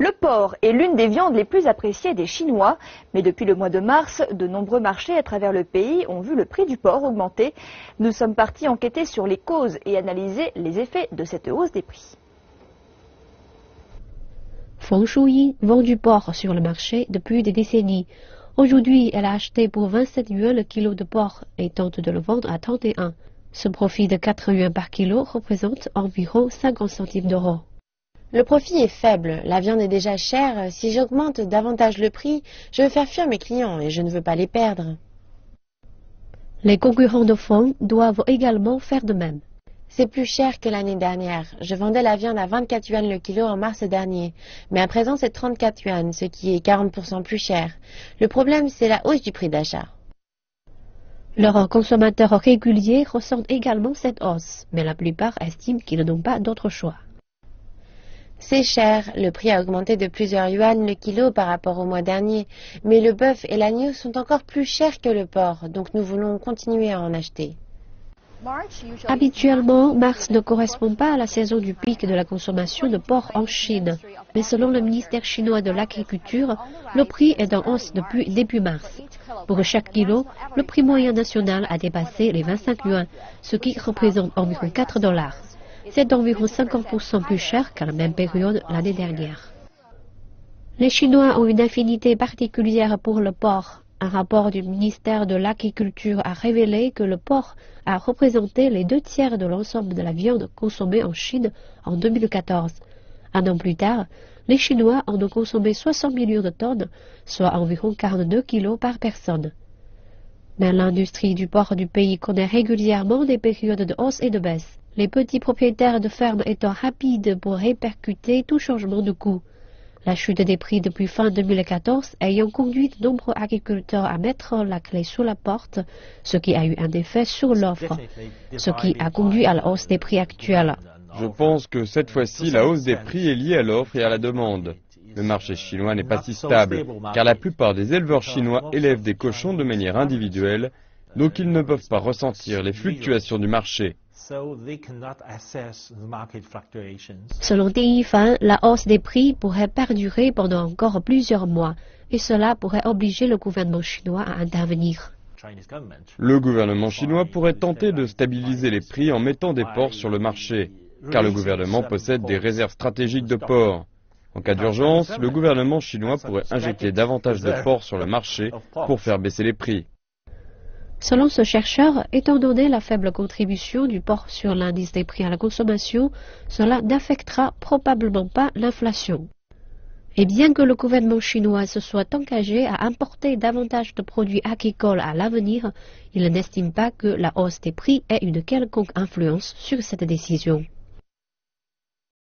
Le porc est l'une des viandes les plus appréciées des Chinois, mais depuis le mois de mars, de nombreux marchés à travers le pays ont vu le prix du porc augmenter. Nous sommes partis enquêter sur les causes et analyser les effets de cette hausse des prix. Feng Shuyi vend du porc sur le marché depuis des décennies. Aujourd'hui, elle a acheté pour 27 yuan le kilo de porc et tente de le vendre à 31. Ce profit de 4 yuan par kilo représente environ 50 centimes d'euros. Le profit est faible, la viande est déjà chère, si j'augmente davantage le prix, je veux faire fuir mes clients et je ne veux pas les perdre. Les concurrents de fond doivent également faire de même. C'est plus cher que l'année dernière. Je vendais la viande à 24 yuan le kilo en mars dernier, mais à présent c'est 34 yuan, ce qui est 40% plus cher. Le problème c'est la hausse du prix d'achat. Leurs consommateurs réguliers ressentent également cette hausse, mais la plupart estiment qu'ils n'ont pas d'autre choix. C'est cher, le prix a augmenté de plusieurs yuan le kilo par rapport au mois dernier, mais le bœuf et l'agneau sont encore plus chers que le porc, donc nous voulons continuer à en acheter. Habituellement, mars ne correspond pas à la saison du pic de la consommation de porc en Chine, mais selon le ministère chinois de l'Agriculture, le prix est en hausse depuis début mars. Pour chaque kilo, le prix moyen national a dépassé les 25 yuan, ce qui représente environ 4 dollars. C'est environ 50% plus cher qu'à la même période l'année dernière. Les Chinois ont une affinité particulière pour le porc. Un rapport du ministère de l'Agriculture a révélé que le porc a représenté les deux tiers de l'ensemble de la viande consommée en Chine en 2014. Un an plus tard, les Chinois en ont consommé 60 millions de tonnes, soit environ 42 kilos par personne. Mais l'industrie du porc du pays connaît régulièrement des périodes de hausse et de baisse les petits propriétaires de fermes étant rapides pour répercuter tout changement de coût. La chute des prix depuis fin 2014 ayant conduit de nombreux agriculteurs à mettre la clé sous la porte, ce qui a eu un effet sur l'offre, ce qui a conduit à la hausse des prix actuels. Je pense que cette fois-ci, la hausse des prix est liée à l'offre et à la demande. Le marché chinois n'est pas si stable, car la plupart des éleveurs chinois élèvent des cochons de manière individuelle, donc ils ne peuvent pas ressentir les fluctuations du marché. Selon Fan, la hausse des prix pourrait perdurer pendant encore plusieurs mois et cela pourrait obliger le gouvernement chinois à intervenir. Le gouvernement chinois pourrait tenter de stabiliser les prix en mettant des porcs sur le marché, car le gouvernement possède des réserves stratégiques de porcs. En cas d'urgence, le gouvernement chinois pourrait injecter davantage de porcs sur le marché pour faire baisser les prix. Selon ce chercheur, étant donné la faible contribution du porc sur l'indice des prix à la consommation, cela n'affectera probablement pas l'inflation. Et bien que le gouvernement chinois se soit engagé à importer davantage de produits agricoles à l'avenir, il n'estime pas que la hausse des prix ait une quelconque influence sur cette décision.